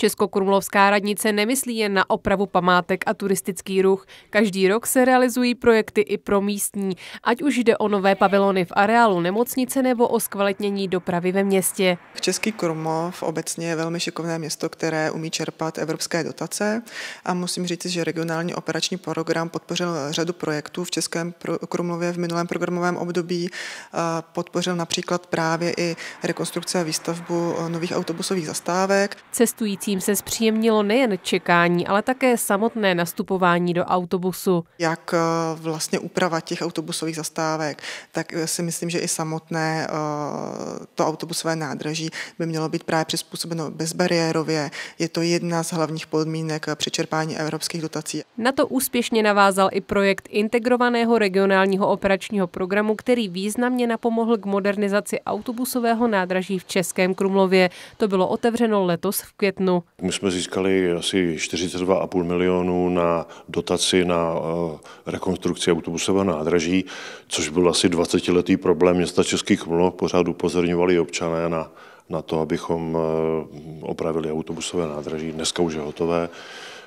Českokrumlovská radnice nemyslí jen na opravu památek a turistický ruch. Každý rok se realizují projekty i pro místní, ať už jde o nové pavilony v areálu nemocnice nebo o zkvalitnění dopravy ve městě. Český Krumlov obecně je velmi šikovné město, které umí čerpat evropské dotace a musím říct, že regionální operační program podpořil řadu projektů v Českém Krumlově v minulém programovém období. Podpořil například právě i rekonstrukce a výstavbu nových autobusových zastávek. Cestující cestujícím se zpříjemnilo nejen čekání, ale také samotné nastupování do autobusu. Jak eh, vlastně úprava těch autobusových zastávek, tak eh, si myslím, že i samotné eh, to autobusové nádraží by mělo být právě přizpůsobeno bezbariérově. Je to jedna z hlavních podmínek při čerpání evropských dotací. Na to úspěšně navázal i projekt integrovaného regionálního operačního programu, který významně napomohl k modernizaci autobusového nádraží v Českém Krumlově. To bylo otevřeno letos v květnu. My jsme získali asi 42,5 milionů na dotaci na eh, rekonstrukci autobusového nádraží, což byl asi 20-letý problém města Českých Krumlov. Pořád upozorňovali občané na, na to, abychom eh, opravili autobusové nádraží. Dneska už je hotové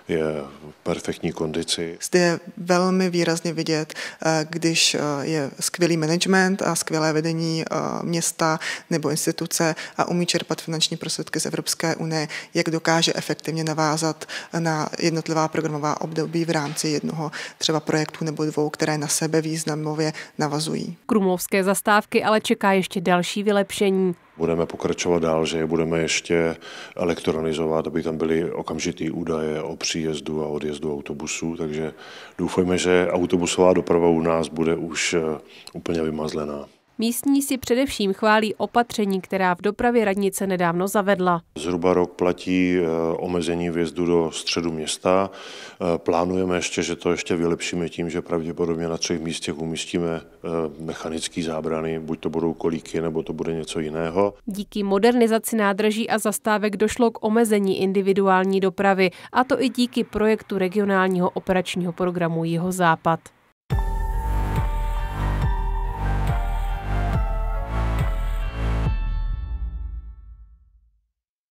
je v perfektní kondici. Zde je velmi výrazně vidět, eh, když eh, je skvělý management a skvělé vedení eh, města nebo instituce a umí čerpat finanční prostředky z Evropské unie, jak dokáže efektivně navázat na jednotlivá programová období v rámci jednoho třeba projektu nebo dvou, které na sebe významově navazují. Krumlovské zastávky ale čeká ještě další vylepšení. Budeme pokračovat dál, že je budeme ještě elektronizovat, aby tam byly okamžitý údaje o příjezdu a odjezdu autobusů, takže doufejme, že autobusová doprava u nás bude už eh, úplně vymazlená. Místní si především chválí opatření, která v dopravě radnice nedávno zavedla. Zhruba rok platí eh, omezení vjezdu do středu města. Eh, plánujeme ještě, že to ještě vylepšíme tím, že pravděpodobně na třech místech umístíme eh, mechanické zábrany, buď to budou kolíky, nebo to bude něco jiného. Díky modernizaci nádrží a zastávek došlo k omezení individuální dopravy, a to i díky projektu regionálního operačního programu Jeho Západ.